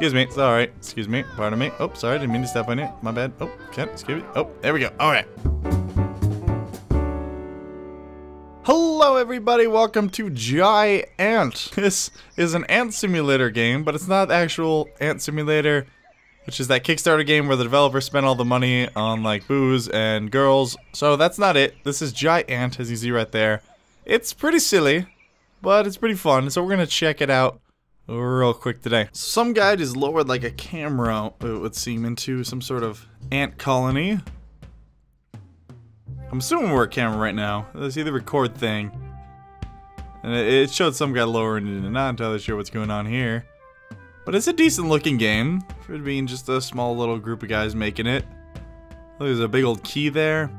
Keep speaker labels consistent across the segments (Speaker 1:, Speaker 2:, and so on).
Speaker 1: Excuse me. Sorry. Excuse me. Pardon me. Oh, sorry. Didn't mean to step on it. My bad. Oh, can't. Excuse me. Oh, there we go. All right. Hello, everybody. Welcome to GiAnt. Ant. This is an ant simulator game, but it's not actual ant simulator, which is that Kickstarter game where the developer spent all the money on like booze and girls. So that's not it. This is GiAnt, as you see right there. It's pretty silly, but it's pretty fun. So we're gonna check it out real quick today. Some guy just lowered like a camera, it would seem, into some sort of ant colony. I'm assuming we're at camera right now. Let's see the record thing. And it showed some guy lowering it in. Not entirely sure what's going on here. But it's a decent looking game for being just a small little group of guys making it. There's a big old key there.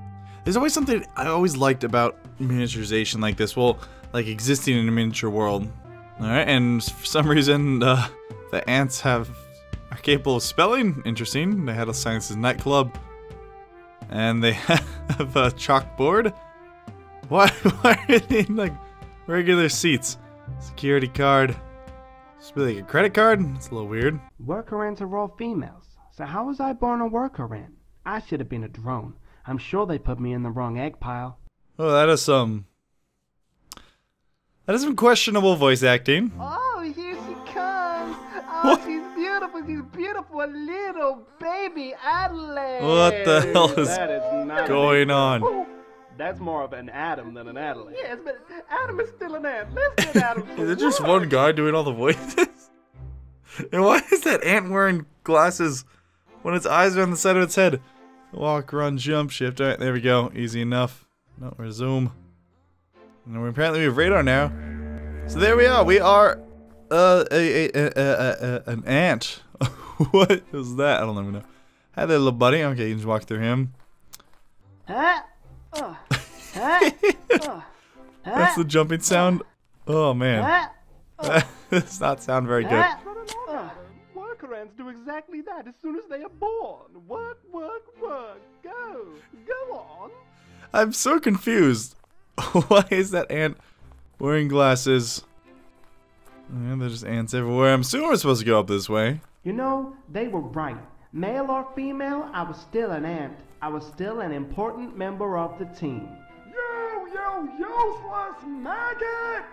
Speaker 1: There's always something I always liked about miniaturization like this. Well, like existing in a miniature world. Alright, and for some reason, uh, the ants have are capable of spelling. Interesting. They had a sciences nightclub. And they have a chalkboard. Why, why are they in, like, regular seats? Security card. Just be like a credit card? It's a little weird.
Speaker 2: Worker ants are all females. So how was I born a worker ant? I should have been a drone. I'm sure they put me in the wrong egg pile.
Speaker 1: Oh, that is some... That is some questionable voice acting.
Speaker 2: Oh, here she comes. Oh,
Speaker 1: What?
Speaker 2: she's beautiful. She's beautiful little baby Adelaide.
Speaker 1: What the hell is
Speaker 2: That is not
Speaker 1: going on?
Speaker 2: Oh, That's more of an Adam than an Adelaide. Yes, but Adam is still an ant. Let's get Adam.
Speaker 1: Is it just one guy doing all the voices? and why is that ant wearing glasses when its eyes are on the side of its head? Walk, run, jump, shift. Alright, there we go. Easy enough. No, resume. And we apparently we have radar now. So there we are. We are uh, a, a, a, a, a, an ant. what is that? I don't even know. Hi there, little buddy. Okay, you can just walk through him.
Speaker 2: Huh? Huh? Uh,
Speaker 1: That's the jumping sound. Oh, man.
Speaker 2: huh?
Speaker 1: That does not sound very good.
Speaker 2: Uh, worker ants do exactly that as soon as they are born. Work, work, work. Go. Go on.
Speaker 1: I'm so confused. Why is that ant wearing glasses? Yeah, there's just ants everywhere. I'm assuming we're supposed to go up this way.
Speaker 2: You know, they were right. Male or female, I was still an ant. I was still an important member of the team.
Speaker 3: You, you useless maggot!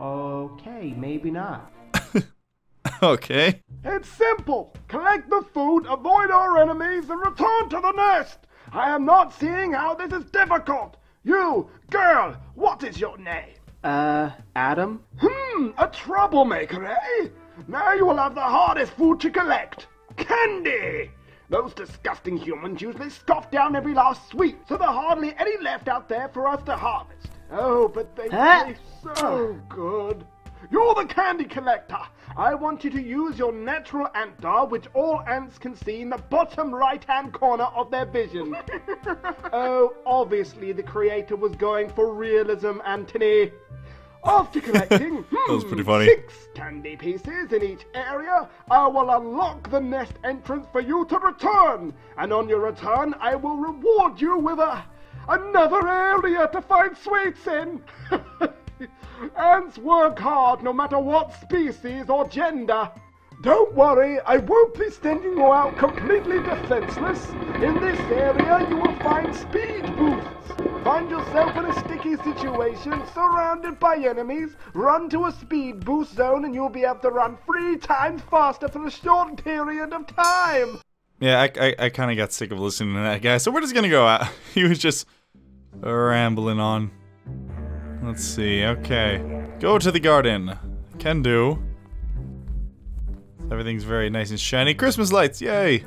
Speaker 2: Okay, maybe not.
Speaker 1: okay.
Speaker 3: It's simple. Collect the food, avoid our enemies, and return to the nest. I am not seeing how this is difficult. You, girl, what is your name?
Speaker 2: Uh, Adam?
Speaker 3: Hmm, a troublemaker, eh? Now you will have the hardest food to collect. Candy! Those disgusting humans usually scoff down every last sweet, so there are hardly any left out there for us to harvest. Oh, but they
Speaker 2: Huh?
Speaker 3: taste so good. You're the candy collector. I want you to use your natural ant doll, which all ants can see in the bottom right-hand corner of their vision. oh, obviously the creator was going for realism, Anthony. After collecting
Speaker 1: That was
Speaker 3: hmm,
Speaker 1: pretty funny.
Speaker 3: six candy pieces in each area, I will unlock the nest entrance for you to return. And on your return, I will reward you with a another area to find sweets in. Ants work hard no matter what species or gender. Don't worry, I won't be sending you out completely defenseless. In this area, you will find speed boosts. Find yourself in a sticky situation, surrounded by enemies, run to a speed boost zone, and you'll be able to run three times faster for a short period of time.
Speaker 1: Yeah, I, I, I kind of got sick of listening to that guy, so we're just gonna go out. he was just rambling on. Let's see, okay. Go to the garden. Can do. Everything's very nice and shiny. Christmas lights, yay!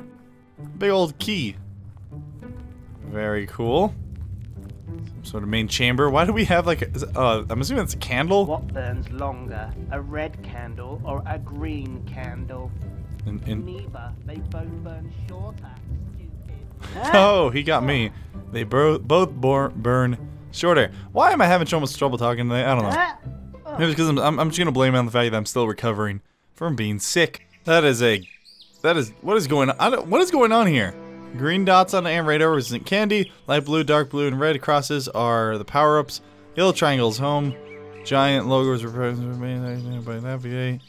Speaker 1: Big old key. Very cool. Some sort of main chamber. Why do we have like a, uh, I'm assuming it's a candle?
Speaker 2: What burns longer, a red candle or a green candle?
Speaker 1: In- in-
Speaker 2: Neither. They both burn shorter, stupid.
Speaker 1: Oh, he got me. They both burn shorter. Why am I having so much trouble talking today? I don't know. Uh, oh. Maybe because I'm, I'm, I'm just gonna blame it on the fact that I'm still recovering from being sick. That is a, that is what is going on? I don't, what is going on here? Green dots on the AM radar represent candy. Light blue, dark blue, and red crosses are the power-ups. Yellow triangles home. Giant logos represent by navigate.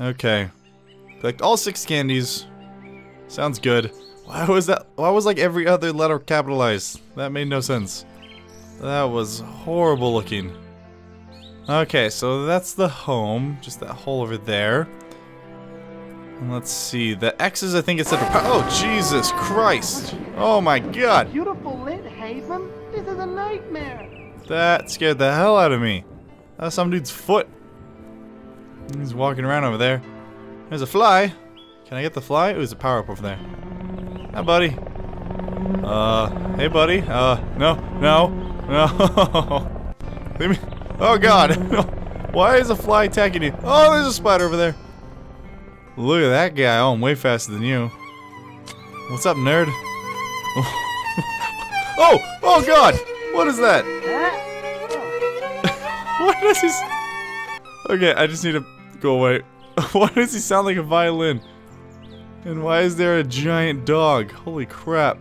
Speaker 1: Okay. Collect all six candies. Sounds good. Why was that? Why was like every other letter capitalized? That made no sense. That was horrible looking. Okay, so that's the home. Just that hole over there. And let's see. The X's, I think it's at the. Oh, Jesus Christ! Oh my God!
Speaker 2: Beautiful lit haven? This is a nightmare.
Speaker 1: That scared the hell out of me. That's some dude's foot. He's walking around over there. There's a fly. Can I get the fly? Ooh, there's a power up over there. Hi, buddy. Uh, hey, buddy. Uh, no, no, no. Oh. Leave me. Oh, God. Why is a fly attacking you? Oh, there's a spider over there. Look at that guy. Oh, I'm way faster than you. What's up, nerd? oh, oh, God. What is that? Why does he? Okay, I just need to go away. why does he sound like a violin? And why is there a giant dog? Holy crap!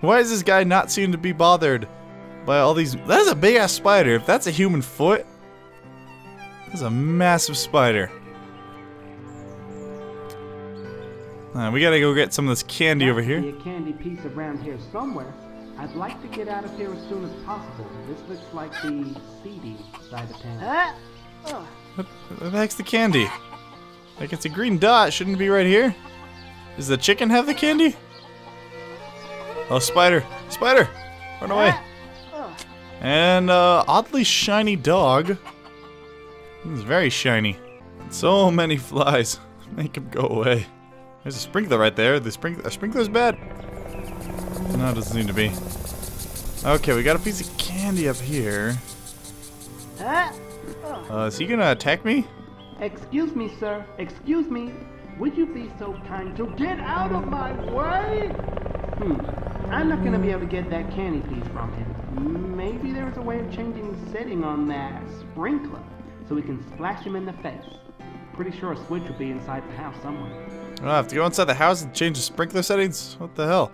Speaker 1: Why does this guy not seem to be bothered by all these? That is a big ass spider. If that's a human foot, that's a massive spider. Uh, we gotta go get some of this candy over here.
Speaker 4: Be a candy piece around here somewhere. I'd like to get out of here as soon as possible. This looks like the seedy side of town.
Speaker 1: What, what the heck's the candy? Like it's a green dot. Shouldn't it be right here? Does the chicken have the candy? Oh, spider! Spider! Run away! And uh, oddly shiny dog. It's very shiny. So many flies. Make him go away. There's a sprinkler right there. The sprink a sprinkler's bad. No, it doesn't seem to be. Okay, we got a piece of candy up here. Uh, is he gonna attack me?
Speaker 4: Excuse me, sir. Excuse me. Would you be so kind to get out of my way? Hmm. I'm not gonna be able to get that candy piece from him. Maybe there's a way of changing the setting on that sprinkler so we can splash him in the face. Pretty sure a switch will be inside the house somewhere.
Speaker 1: I have to go inside the house and change the sprinkler settings? What the hell?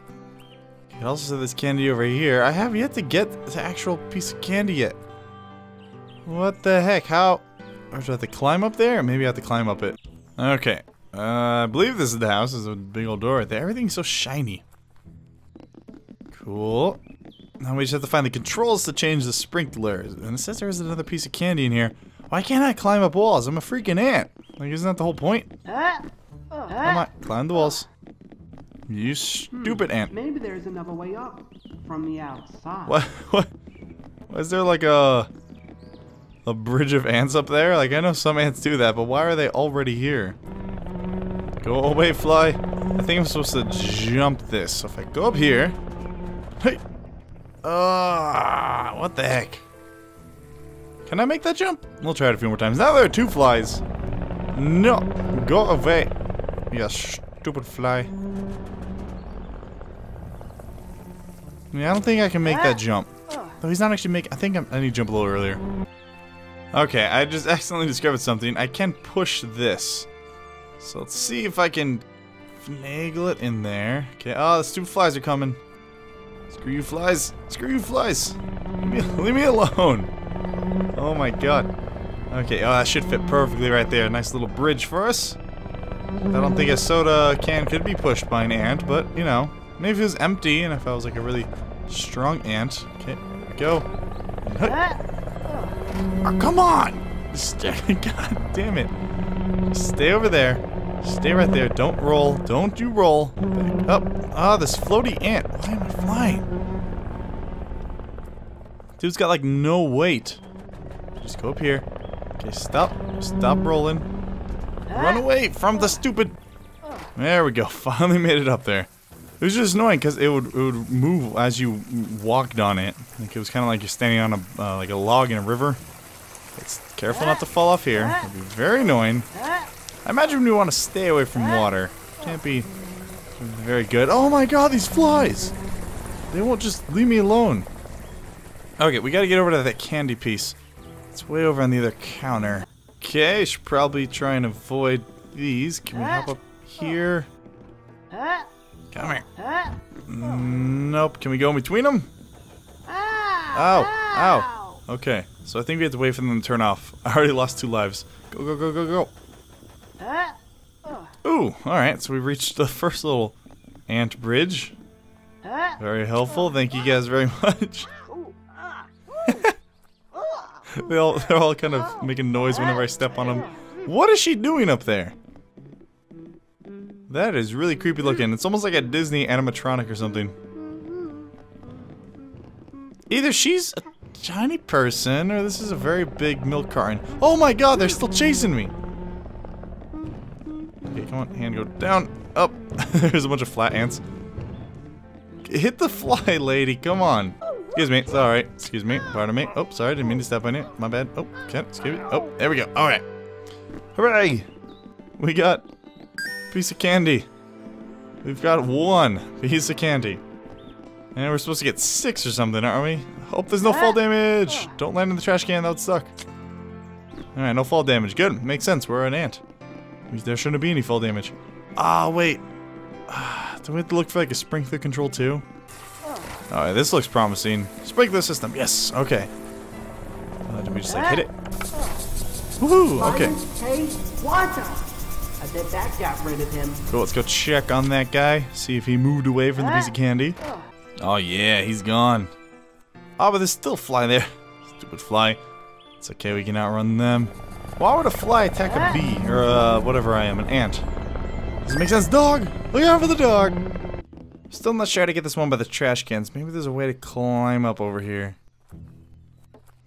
Speaker 1: Can also see this candy over here. I have yet to get the actual piece of candy yet. What the heck? How? Or do I have to climb up there? Maybe I have to climb up it. Okay. Uh, I believe this is the house. There's a big old door right there. Everything's so shiny. Cool. Now we just have to find the controls to change the sprinklers. And it says there's another piece of candy in here. Why can't I climb up walls? I'm a freaking ant. Like, isn't that the whole point? Come on, climb the walls. You stupid ant.
Speaker 4: Hmm, maybe there's another way up from the outside.
Speaker 1: What? What? Was there like a a bridge of ants up there? Like I know some ants do that, but why are they already here? Go away, fly. I think I'm supposed to jump this. So if I go up here, hey, ah, what the heck? Can I make that jump? We'll try it a few more times. Now there are two flies. No, go away, you stupid fly. Yeah, I don't think I can make that jump. Though he's not actually making. I think I'm, I need to jump a little earlier. Okay, I just accidentally discovered something. I can push this. So let's see if I can finagle it in there. Okay, oh, the stupid flies are coming. Screw you flies. Screw you flies. Leave me, leave me alone. Oh my god. Okay, oh, that should fit perfectly right there. Nice little bridge for us. I don't think a soda can could be pushed by an ant, but, you know, maybe if it was empty and if I was like a really strong ant. Okay, go. Oh, come on! God damn it. Stay over there. Stay right there. Don't roll. Don't you roll. Back up. Ah, this floaty ant. Why am I flying? Dude's got like no weight. Just go up here. Okay, stop. Stop rolling. Run away from the stupid... There we go. Finally made it up there. It was just annoying because it would it would move as you walked on it. Like it was kind of like you're standing on a uh, like a log in a river. It's careful not to fall off here. It'd be very annoying. I imagine we want to stay away from water. Can't be very good. Oh my god, these flies! They won't just leave me alone. Okay, we gotta get over to that candy piece. It's way over on the other counter. Okay, should probably try and avoid these. Can we hop up here? Come here. Nope. Can we go in between them? Ow. Ow. Okay. So I think we have to wait for them to turn off. I already lost two lives. Go, go, go, go, go. Ooh, alright, so we reached the first little ant bridge. Very helpful, thank you guys very much. they all, they're all kind of making noise whenever I step on them. What is she doing up there? That is really creepy looking. It's almost like a Disney animatronic or something. Either she's a tiny person, or this is a very big milk carton. Oh my god, they're still chasing me! Come on, hand go down, up. There's a bunch of flat ants. Hit the fly, lady, come on. Excuse me, sorry. Excuse me, pardon me. Oh, sorry, didn't mean to step on it. My bad. Oh, can't, excuse me. Oh, there we go. Alright. Hooray! We got a piece of candy. We've got one piece of candy. And we're supposed to get six or something, aren't we? Hope there's no fall ah. damage! Don't land in the trash can, that would suck. Alright, no fall damage. Good, makes sense, we're an ant. There shouldn't be any fall damage. Ah, wait. Do we have to look for like a sprinkler control too? Alright, this looks promising. Sprinkler system, yes, okay. Uh, did we just like hit it? Woohoo, okay.
Speaker 4: I bet that got rid of him.
Speaker 1: Cool, let's go check on that guy. See if he moved away from the piece of candy. Oh yeah, he's gone. Oh, but there's still a fly there. Stupid fly. It's okay, we can outrun them. Why would a fly attack a bee? Or, uh, whatever I am, an ant? Does it make sense? Dog! Look out for the dog! Still not sure how to get this one by the trash cans. Maybe there's a way to climb up over here.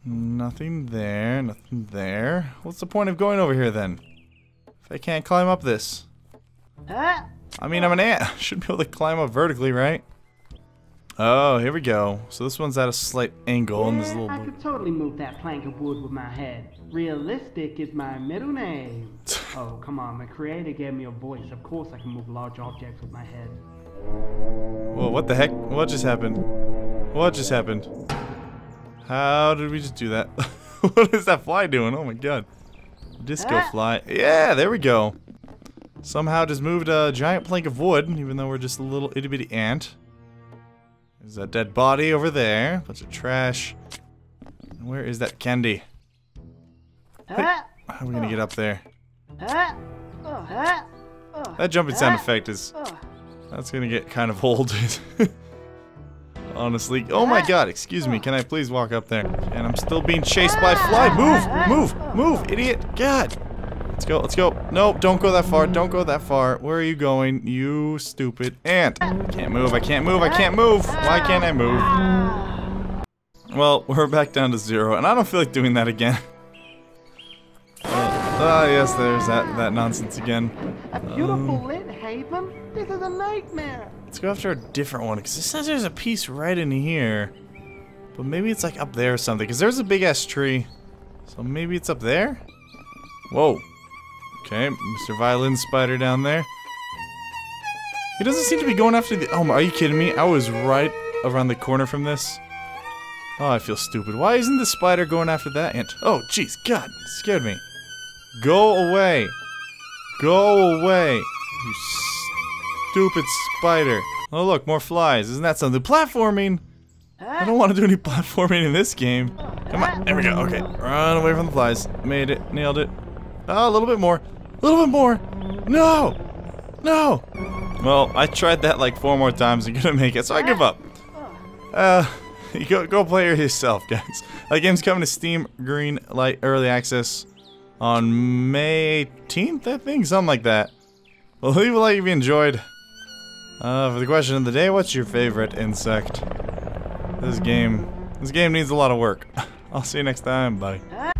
Speaker 1: Nothing there, nothing there. What's the point of going over here then? If I can't climb up this. I mean, I'm an ant. I should be able to climb up vertically, right? Oh, here we go. So this one's at a slight angle, and this
Speaker 4: Yeah,
Speaker 1: little...
Speaker 4: I could totally move that plank of wood with my head. Realistic is my middle name. oh, come on. My creator gave me a voice. Of course I can move large objects with my head.
Speaker 1: Whoa, what the heck? What just happened? What just happened? How did we just do that? what is that fly doing? Oh my god. Disco
Speaker 4: Ah.
Speaker 1: fly. Yeah, there we go. Somehow just moved a giant plank of wood, even though we're just a little itty bitty ant. There's a dead body over there. Bunch of trash. Where is that candy? How are we gonna get up there?
Speaker 4: Huh? Huh?
Speaker 1: Oh, oh, that jumping sound effect is... Oh. That's gonna get kind of old. Honestly. Oh my god, excuse me. Can I please walk up there? And I'm still being chased by a fly. Move! Move! Move! Idiot! God! Let's go, let's go. No, don't go that far. Don't go that far. Where are you going? You stupid ant. Can't move. I can't move. I can't move. Why can't I move? Well, we're back down to zero, and I don't feel like doing that again. Ah, yes, there's that, that nonsense again.
Speaker 4: A beautiful lit haven? This is a nightmare.
Speaker 1: Let's go after a different one, because it says there's a piece right in here. But maybe it's like up there or something, because there's a big ass tree. So maybe it's up there? Whoa. Okay, Mr. Violin Spider down there. He doesn't seem to be going after the- Oh, are you kidding me? I was right around the corner from this. Oh, I feel stupid. Why isn't the spider going after that ant? Oh, jeez, God, scared me. Go away. Go away. You stupid spider. Oh, look, more flies. Isn't that something? Platforming! I don't want to do any platforming in this game. Come on. There we go. Okay. Run away from the flies. Made it. Nailed it. Oh, a little bit more. A little bit more. No! No! Well, I tried that like four more times and couldn't make it, so I give up. Uh, go, go play it yourself, guys. That game's coming to Steam Green Light Early Access on May 18th, I think, something like that. Well, leave a like if you enjoyed. Uh, for the question of the day, what's your favorite insect? This game, this game needs a lot of work. I'll see you next time. Bye.